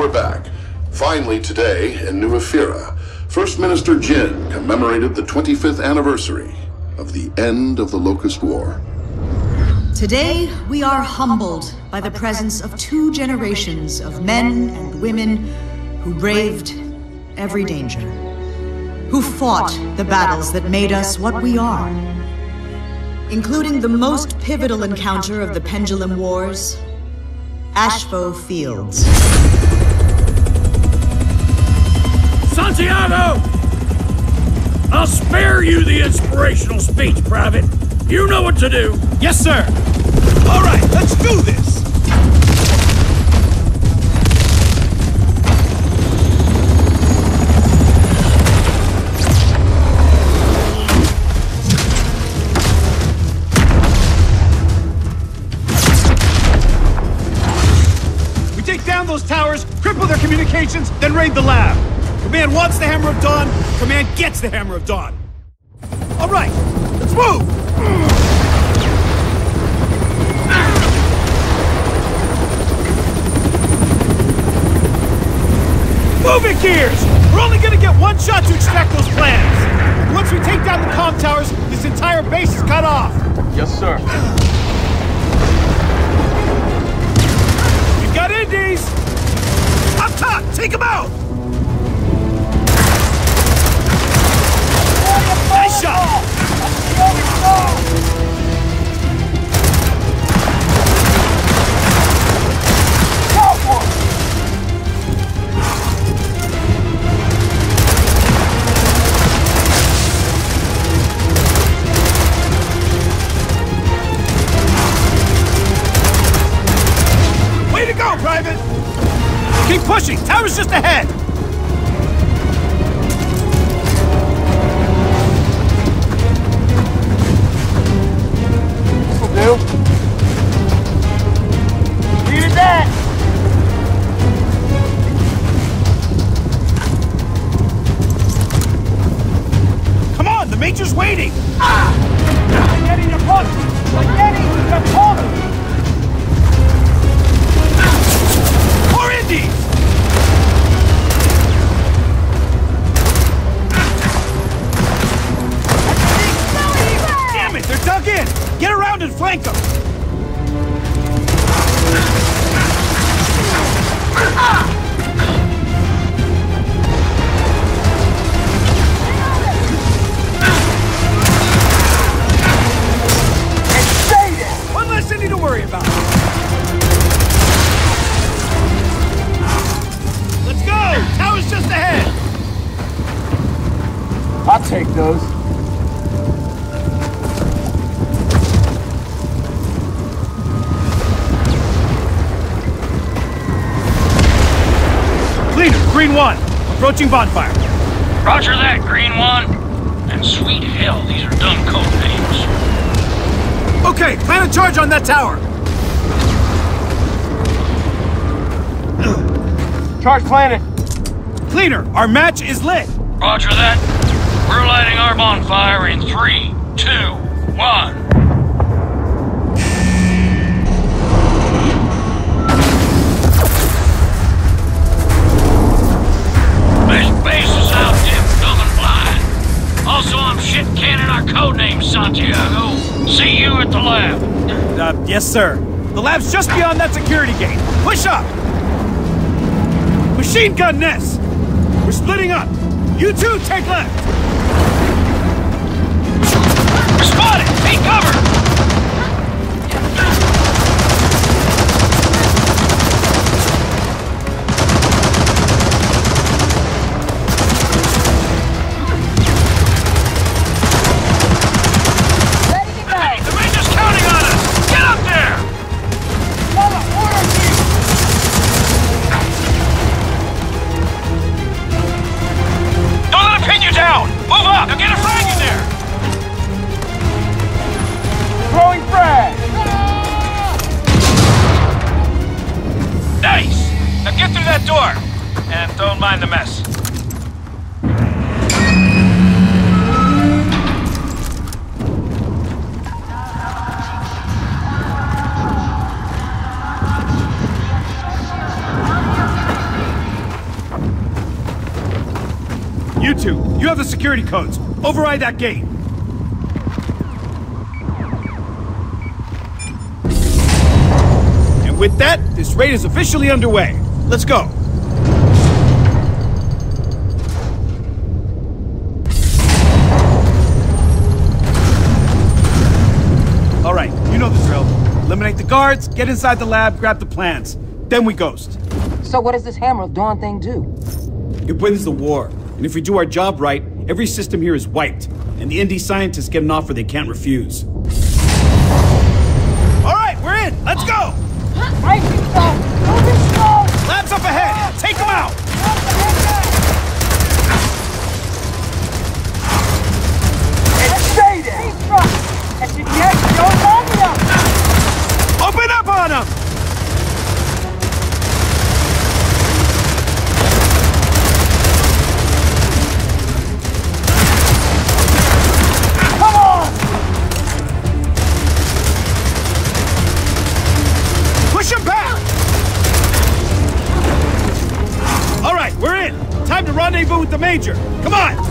We're back. Finally, today in New Ephyra, First Minister Jin commemorated the 25th anniversary of the end of the Locust War. Today, we are humbled by the presence of two generations of men and women who braved every danger, who fought the battles that made us what we are, including the most pivotal encounter of the Pendulum Wars, Aspho Fields. Santiago! I'll spare you the inspirational speech, Private. You know what to do. Yes, sir. All right, let's do this. Command wants the Hammer of Dawn, Command gets the Hammer of Dawn. All right, let's move! Move it, Gears! We're only gonna get one shot to extract those plans. Once we take down the comm towers, this entire base is cut off. Yes, sir. We've got Indies! Up top, take them out! Shot! Way to go, Private! Keep pushing! Tower's just ahead! Major's waiting! Approaching bonfire. Roger that, Green One. And sweet hell, these are dumb code names. Okay, plan a charge on that tower. Charge planet. Cleaner, our match is lit. Roger that. We're lighting our bonfire in three, two, one. Santiago. See you at the lab. Uh, yes, sir. The lab's just beyond that security gate. Push up! Machine gun Ness! We're splitting up. You two take left. Spotted! Take cover! The security codes. Override that gate. And with that, this raid is officially underway. Let's go. All right, you know the drill. Eliminate the guards, get inside the lab, grab the plans. Then we ghost. So what does this Hammer of Dawn thing do? It wins the war. And if we do our job right, every system here is wiped. And the indie scientists get an offer they can't refuse. All right, we're in. Let's go. Right, slow. Moving slow. Labs up ahead. Take them out. And stay there. He's struck. That's it. Yes, don't long enough. Open up on them. Major. Come on.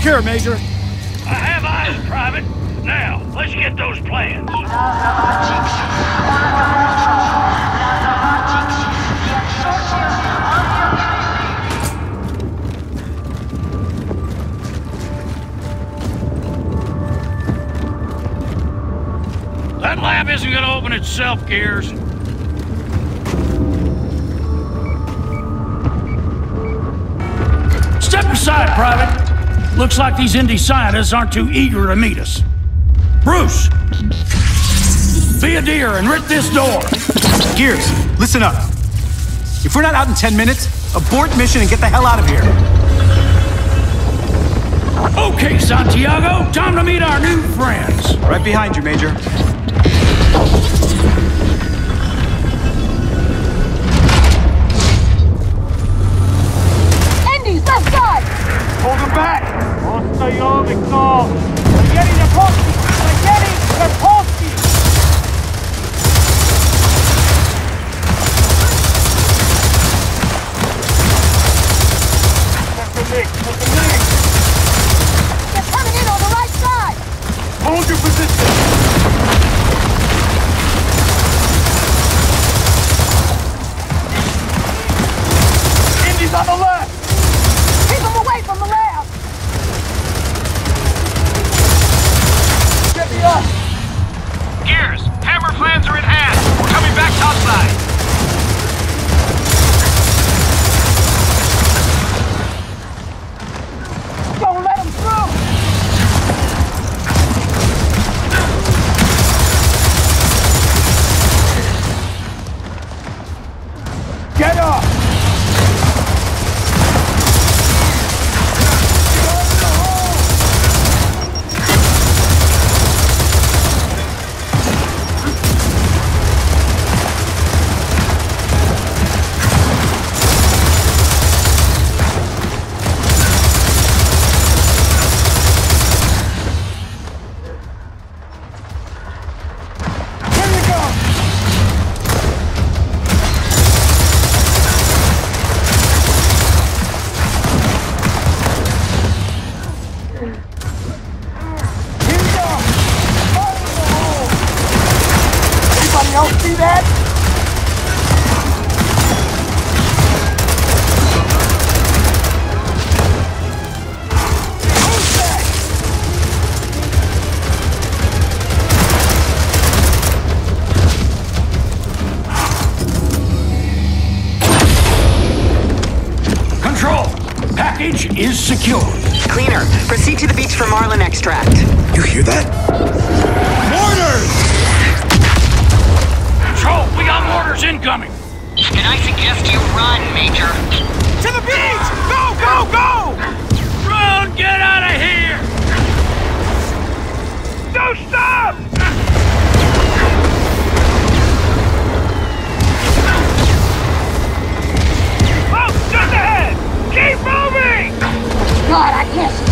Secure, Major. I have eyes, Private. Now, let's get those plans. That lab isn't gonna open itself, Gears. Step aside, Private. Looks like these indie scientists aren't too eager to meet us. Bruce! Be a dear and rip this door. Gears, listen up. If we're not out in 10 minutes, abort mission and get the hell out of here. Okay, Santiago, time to meet our new friends. Right behind you, Major. Package is secure. Cleaner, proceed to the beach for marlin extract. You hear that? Mortars! Control, we got mortars incoming. And I suggest you run, Major. To the beach! Go, go, go! Run, get out of here! Don't stop! Keep moving! God, I can't see!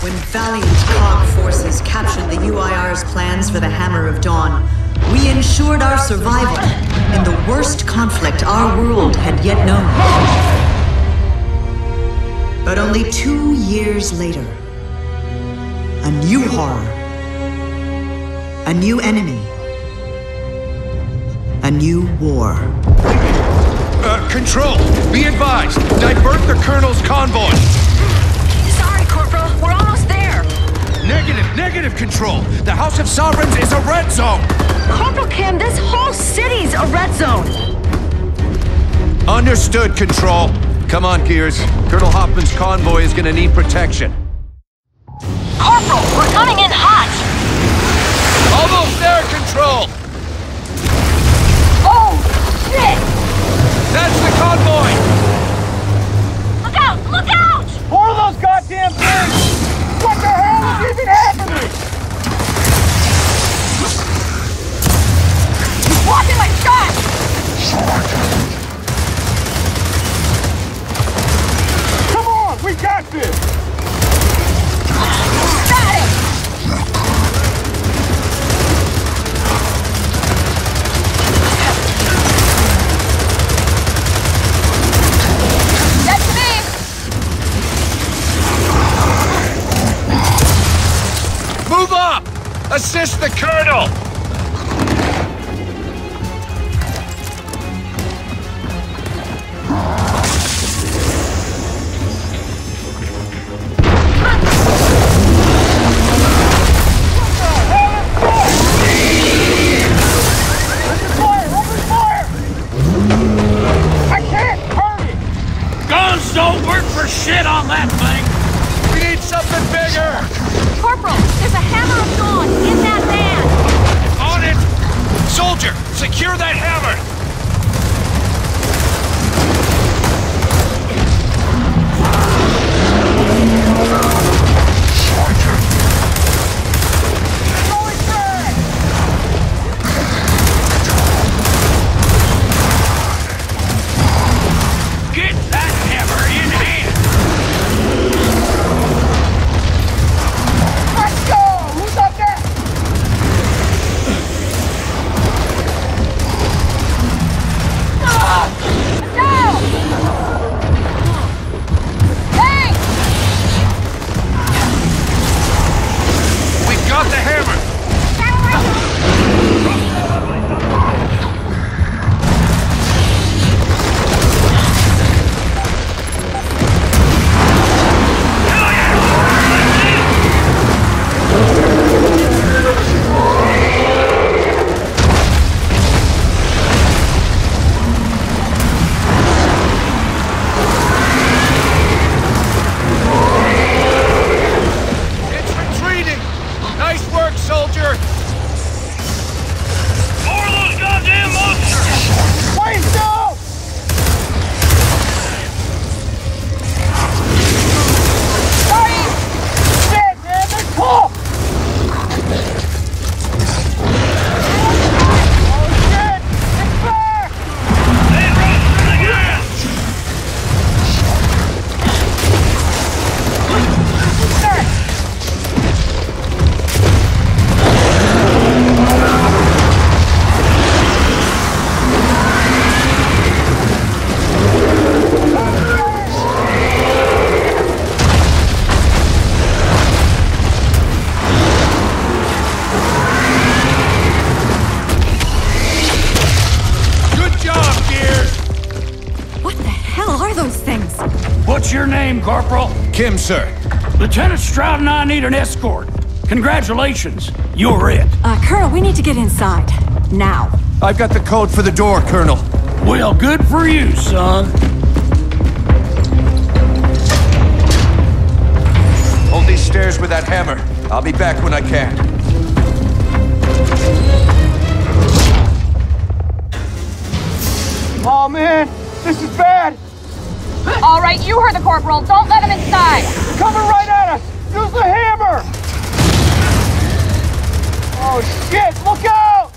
When valiant COG forces captured the UIR's plans for the Hammer of Dawn, we ensured our survival in the worst conflict our world had yet known. But only two years later, a new horror, a new enemy, a new war. Uh, control, be advised. Divert the Colonel's convoy. Sorry, Corporal. We're almost there. Negative, negative control. The House of Sovereigns is a red zone. Corporal Kim, this whole city's a red zone. Understood, control. Come on, Gears. Colonel Hoffman's convoy is gonna need protection. Corporal, Almost there, control. Oh, shit! That's the convoy. Secure that hammer. Stroud and I need an escort. Congratulations, you're it. Uh, Colonel, we need to get inside. Now. I've got the code for the door, Colonel. Well, good for you, son. Hold these stairs with that hammer. I'll be back when I can. Oh man, this is bad. All right, you heard the corporal. Don't let him inside. They're coming right at us. Use the hammer. Oh shit! Look out!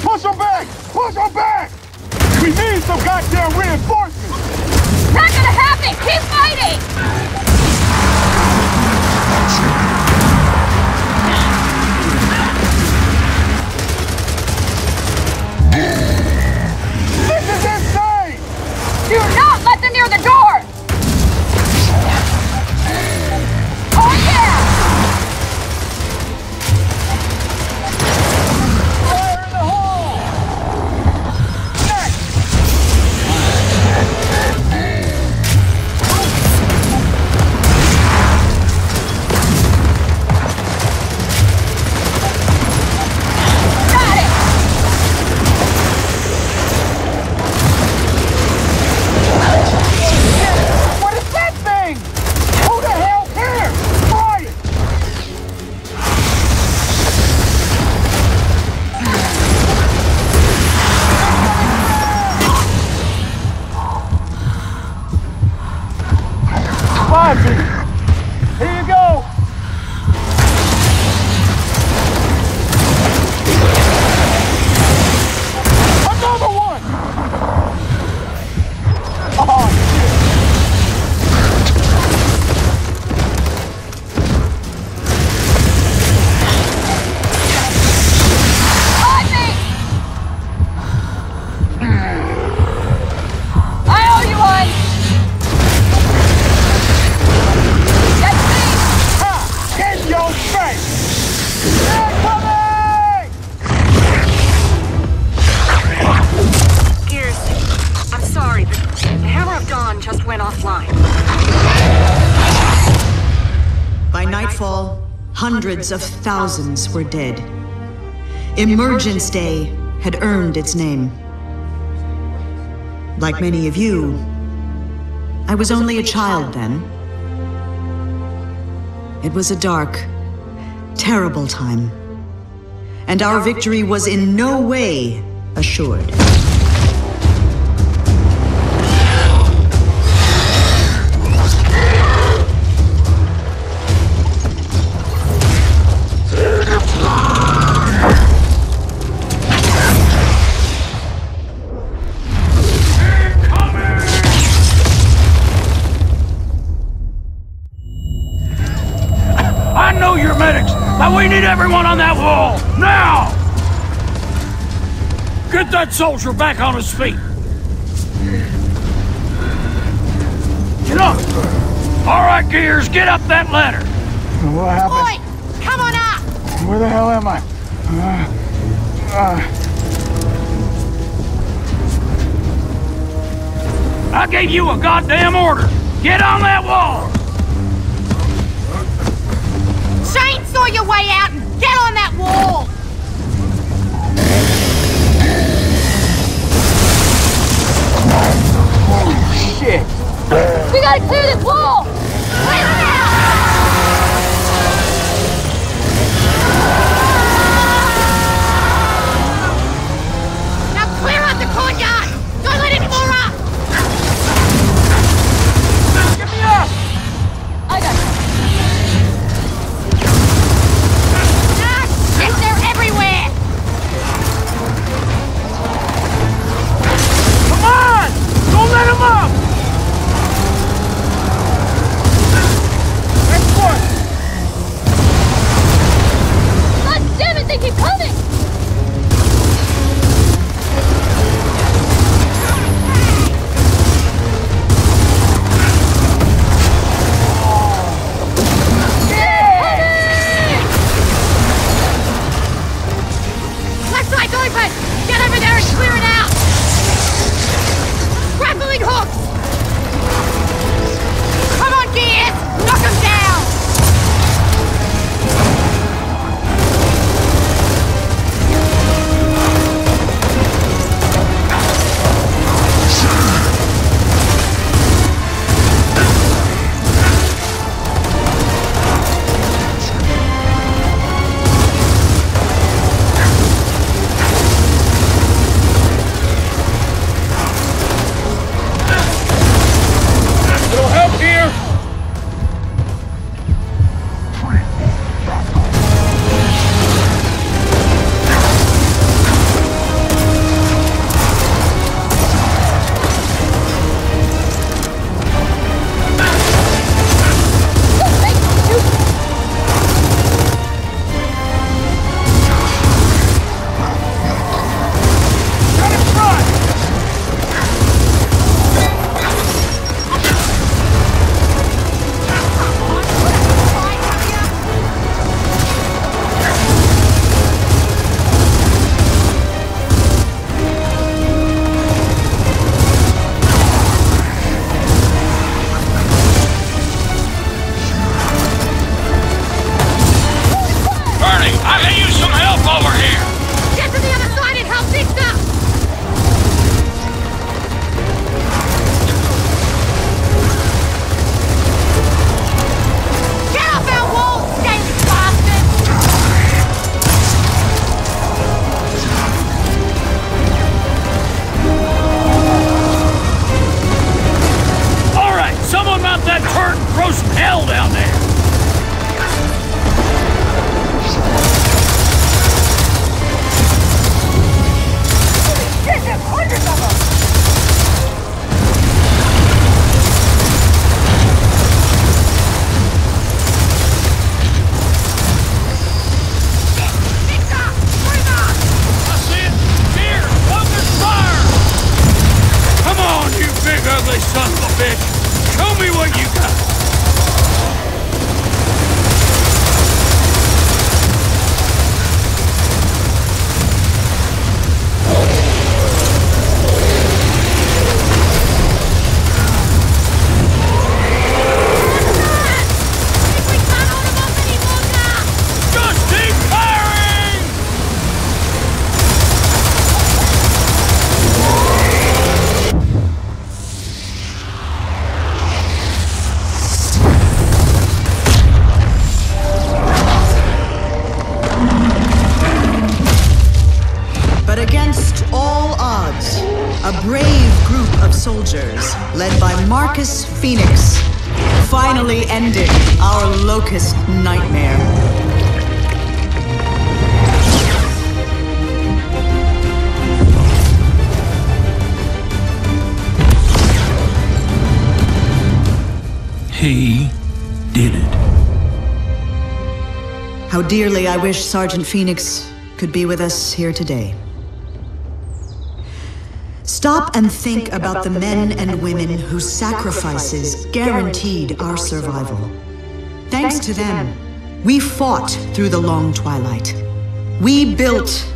Push them back! Push them back! We need some goddamn reinforcements. Not gonna happen. Keep fighting. This is insane! Do not thousands were dead. Emergence Day had earned its name. Like many of you, I was only a child then. It was a dark, terrible time. And our victory was in no way assured. Everyone on that wall, now! Get that soldier back on his feet. Get up! All right, Gears, get up that ladder. What happened? Boy, come on up. Where the hell am I? Uh, uh, I gave you a goddamn order. Get on that wall! Chainsaw your way out and get on that wall. shit! We gotta clear this wall. How dearly I wish Sergeant Phoenix could be with us here today. Stop and think about the men and women whose sacrifices guaranteed our survival. Thanks to them, we fought through the long twilight. We built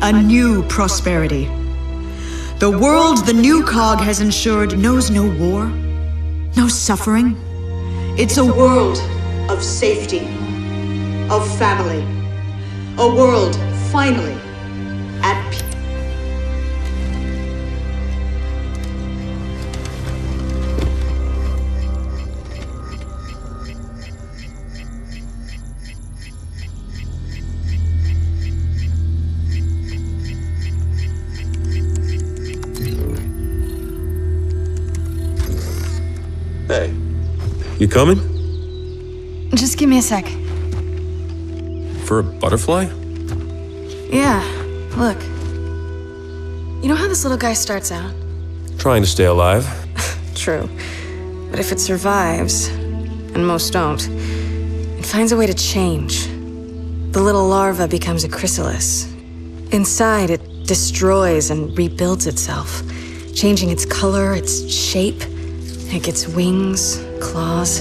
a new prosperity. The world the new cog has ensured knows no war, no suffering. It's a world of safety, of family. A world finally at peace. Hey, you coming? Just give me a sec. For a butterfly? Yeah, look. You know how this little guy starts out? Trying to stay alive. True. But if it survives, and most don't, it finds a way to change. The little larva becomes a chrysalis. Inside, it destroys and rebuilds itself, changing its color, its shape. It gets wings, claws.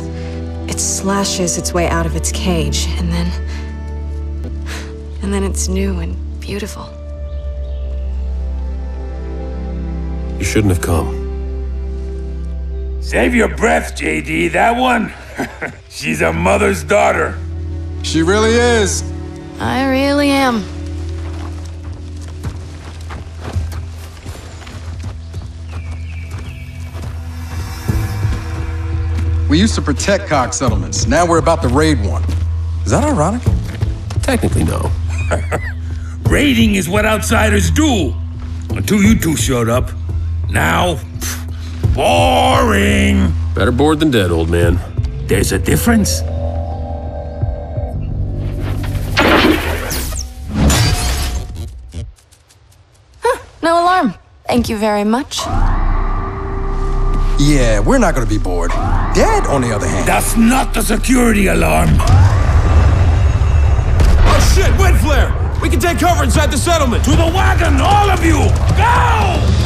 It slashes its way out of its cage, and then. And then it's new and beautiful. You shouldn't have come. Save your breath, JD. That one? She's a mother's daughter. She really is. I really am. We used to protect Cog settlements. Now we're about to raid one. Is that ironic? Technically, no. Raiding is what outsiders do. Until you two showed up. Now, pff, boring. Better bored than dead, old man. There's a difference. Huh, no alarm. Thank you very much. Yeah, we're not gonna be bored. Dead, on the other hand. That's not the security alarm. Shit, wind flare! We can take cover inside the settlement! To the wagon, all of you! Go!